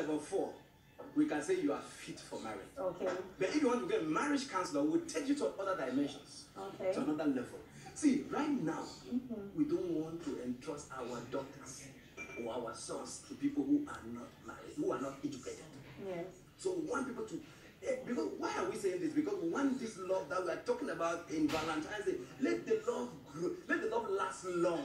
level four, we can say you are fit for marriage. Okay. But if you want to get a marriage counselor, we'll take you to other dimensions, Okay. to another level. See, right now, we don't want to entrust our daughters or our sons to people who are not married, who are not educated. Yes. So we want people to, eh, because why are we saying this? Because we want this love that we are talking about in Valentine's Day. Let the love grow, let the love last long.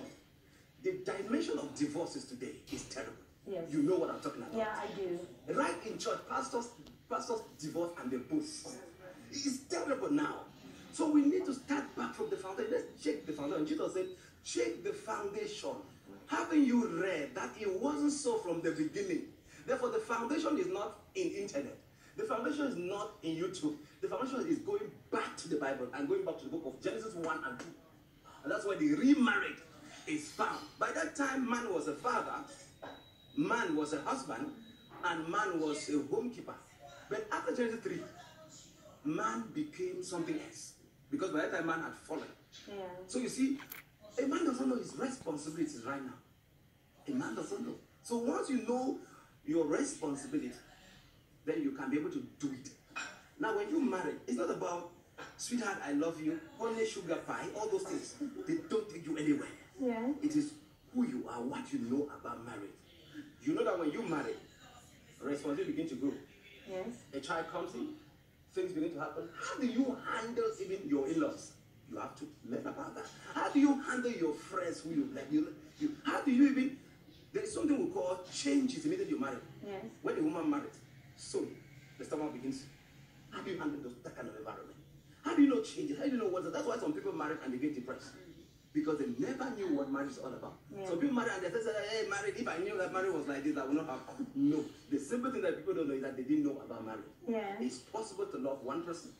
The dimension of divorces today is terrible. Yes. You know what I'm talking about. Yeah, I do. Right in church, pastors, pastors divorce and they boast. It's terrible now. So we need to start back from the foundation. Let's check the foundation. Jesus said, check the foundation. Haven't you read that it wasn't so from the beginning? Therefore, the foundation is not in internet. The foundation is not in YouTube. The foundation is going back to the Bible and going back to the book of Genesis 1 and 2. And that's why the remarriage is found. By that time, man was a father, man was a husband, and man was a homekeeper. But after Genesis 3, man became something else. Because by that time, man had fallen. Yeah. So you see, a man doesn't know his responsibilities right now. A man doesn't know. So once you know your responsibility, then you can be able to do it. Now, when you marry, it's not about sweetheart, I love you, honey, sugar pie, all those things. They don't take you anywhere. Yeah. It is who you are, what you know about marriage. You know that when you marry, responsibility begin to grow. Yes. A child comes in, things begin to happen. How do you handle even your in-laws? You have to learn about that. How do you handle your friends who you like? You, you, how do you even? There is something we call changes immediately you marry. Yes. When a woman married, soon the stomach begins. How do you handle those, that kind of environment? How do you know changes? How do you know what? That's why some people marry and they get depressed because they never knew what marriage is all about. Yeah. So people marry and they say, "Hey, married. If I knew that marriage was like this, I would not have." No, the simple thing that people don't know is that they didn't know about marriage. Yeah. It's possible to love one person